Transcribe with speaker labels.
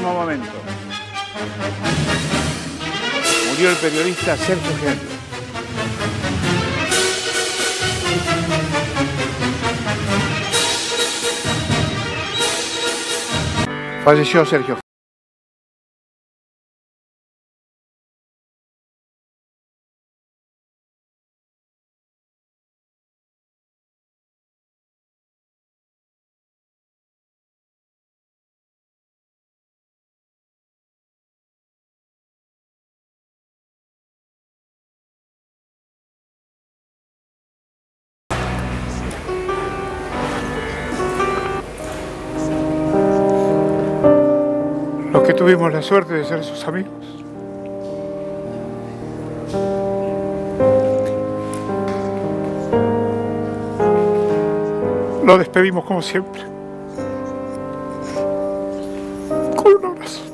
Speaker 1: Momento. Murió el periodista Sergio Henry. Falleció Sergio. Tuvimos la suerte de ser sus amigos. Lo despedimos como siempre. Con un abrazo.